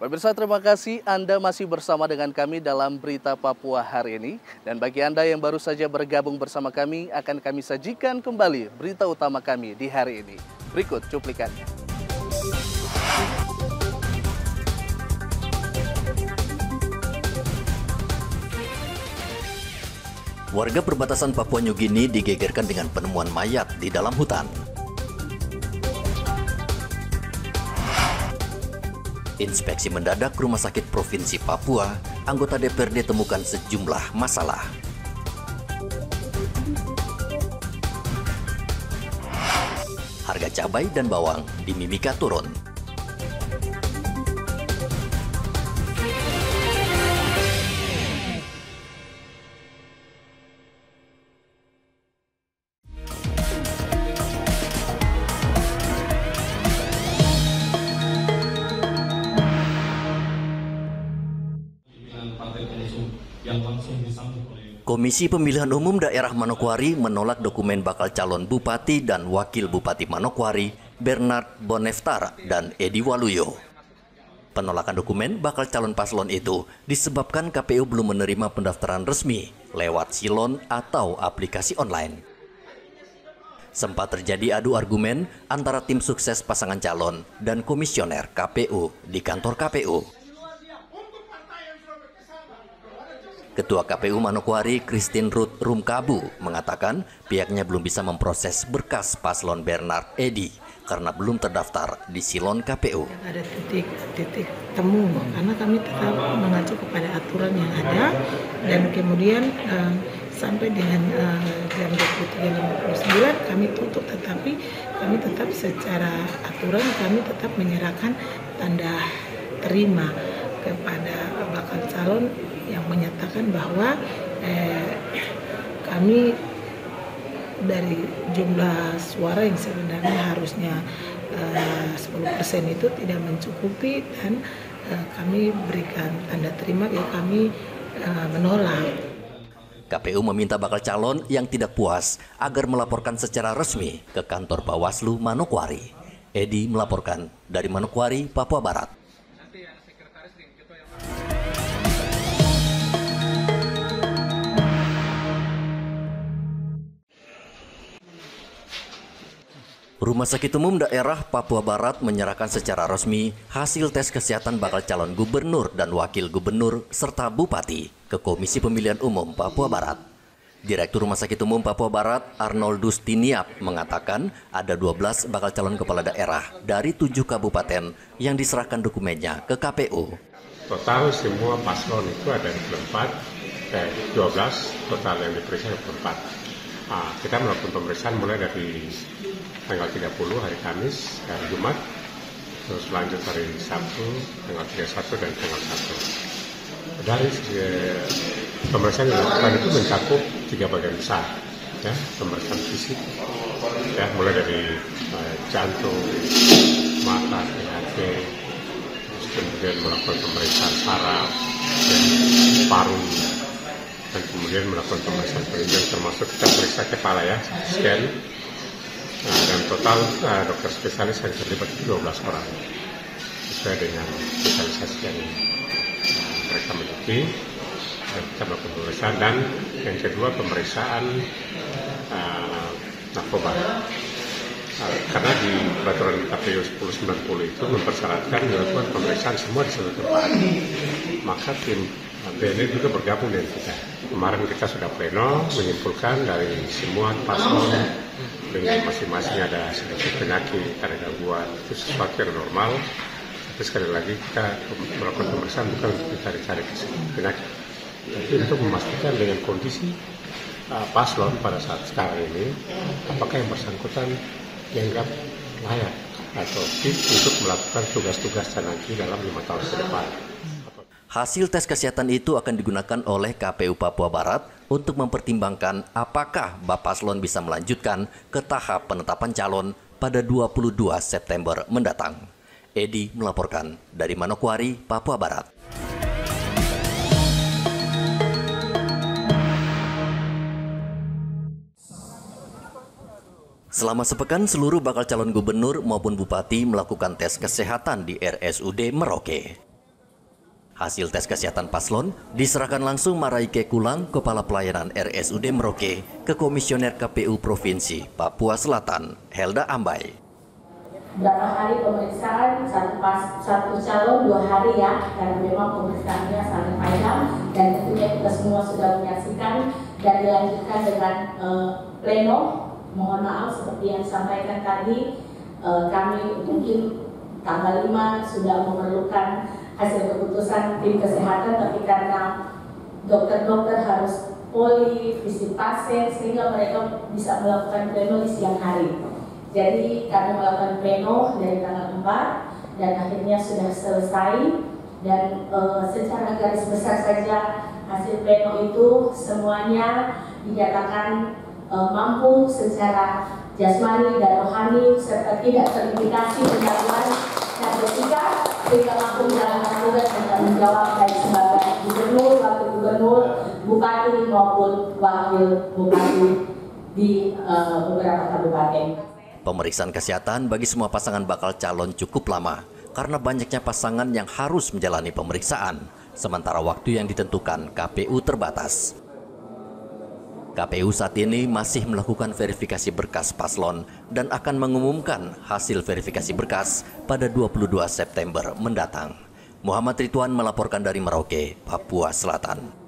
Pemirsa terima kasih Anda masih bersama dengan kami dalam Berita Papua hari ini. Dan bagi Anda yang baru saja bergabung bersama kami, akan kami sajikan kembali berita utama kami di hari ini. Berikut cuplikannya. Warga perbatasan Papua New Guinea digegerkan dengan penemuan mayat di dalam hutan. Inspeksi mendadak Rumah Sakit Provinsi Papua, anggota DPRD temukan sejumlah masalah. Harga cabai dan bawang di Mimika turun. Komisi Pemilihan Umum Daerah Manokwari menolak dokumen bakal calon bupati dan wakil bupati Manokwari Bernard Boneftar dan Edi Waluyo. Penolakan dokumen bakal calon paslon itu disebabkan KPU belum menerima pendaftaran resmi lewat silon atau aplikasi online. Sempat terjadi adu argumen antara tim sukses pasangan calon dan komisioner KPU di kantor KPU. Ketua KPU Manokwari Christine Ruth Rumkabu mengatakan pihaknya belum bisa memproses berkas paslon Bernard Edi karena belum terdaftar di silon KPU. Ada titik-titik temu karena kami tetap mengacu kepada aturan yang ada dan kemudian uh, sampai dengan uh, jam 23.59 kami tutup tetapi kami tetap secara aturan kami tetap menyerahkan tanda terima kepada bakal calon yang menyatakan bahwa eh, kami dari jumlah suara yang sebenarnya harusnya eh, 10% itu tidak mencukupi dan eh, kami berikan tanda terima ya kami eh, menolak. KPU meminta bakal calon yang tidak puas agar melaporkan secara resmi ke kantor Bawaslu Manokwari. Edi melaporkan dari Manokwari, Papua Barat. Rumah Sakit Umum Daerah Papua Barat menyerahkan secara resmi hasil tes kesehatan bakal calon gubernur dan wakil gubernur serta bupati ke Komisi Pemilihan Umum Papua Barat. Direktur Rumah Sakit Umum Papua Barat Arnoldus Tiniap mengatakan ada 12 bakal calon kepala daerah dari tujuh kabupaten yang diserahkan dokumennya ke KPU. Total semua paslon itu ada 24, eh, 12 total yang diperiksa 24. Nah, kita melakukan pemeriksaan mulai dari tanggal 30 hari Kamis, hari Jumat, terus lanjut hari Sabtu, tanggal 31 dan tanggal 1. Dari pemeriksaan yang dilakukan itu mencakup tiga bagian besar, ya, pemeriksaan fisik, ya, mulai dari eh, jantung, mata, terus kemudian melakukan pemeriksaan saraf, ya, paru, dan kemudian melakukan pemeriksaan peninjauan termasuk kita periksa kepala ya, scan. Nah, dan total uh, dokter spesialis yang terlibat 12 orang. Sesuai dengan spesialisasi yang mereka miliki. Dan kita melakukan pemeriksaan. Dan yang kedua pemeriksaan uh, narkoba. Uh, karena di peraturan KPU 1090 itu mempersyaratkan dilakukan pemeriksaan semua di satu tempat. Maka tim BNI juga bergabung dengan kita kemarin kita sudah pleno menyimpulkan dari semua paslon dengan masing-masing ada sedikit penyakit, ada gangguan, itu sesuatu yang normal. Tapi sekali lagi kita melakukan pemeriksaan bukan untuk mencari-cari penyakit, tapi untuk memastikan dengan kondisi uh, paslon pada saat sekarang ini, apakah yang bersangkutan dianggap layak atau fit untuk melakukan tugas-tugas nanti dalam lima tahun ke depan. Hasil tes kesehatan itu akan digunakan oleh KPU Papua Barat untuk mempertimbangkan apakah Bapaslon bisa melanjutkan ke tahap penetapan calon pada 22 September mendatang. Edi melaporkan dari Manokwari, Papua Barat. Selama sepekan, seluruh bakal calon gubernur maupun bupati melakukan tes kesehatan di RSUD Merauke. Hasil tes kesehatan paslon diserahkan langsung Maraike Kulang, Kepala Pelayanan RSUD Merauke, ke Komisioner KPU Provinsi Papua Selatan, Helda Ambay. Berapa hari pemeriksaan, satu, pas, satu calon dua hari ya, karena memang pemeriksaannya sangat panjang dan tentunya kita semua sudah menyaksikan dan dilanjutkan dengan uh, pleno. Mohon maaf seperti yang disampaikan tadi, uh, kami mungkin tanggal 5 sudah memerlukan hasil keputusan tim kesehatan tapi karena dokter-dokter harus poli, visi pasien sehingga mereka bisa melakukan pleno di siang hari. Jadi kami melakukan pleno dari tanggal 4 dan akhirnya sudah selesai dan e, secara garis besar saja hasil pleno itu semuanya dinyatakan e, mampu secara jasmani dan rohani serta tidak terindikasi penyakit narkotika sehingga mampu menjalankan tugas dan tanggung jawab baik sebagai gubernur, wakil gubernur, bupati maupun wakil bupati di uh, beberapa kabupaten. Pemeriksaan kesehatan bagi semua pasangan bakal calon cukup lama karena banyaknya pasangan yang harus menjalani pemeriksaan, sementara waktu yang ditentukan KPU terbatas. KPU saat ini masih melakukan verifikasi berkas paslon dan akan mengumumkan hasil verifikasi berkas pada 22 September mendatang. Muhammad Ridwan melaporkan dari Merauke, Papua Selatan.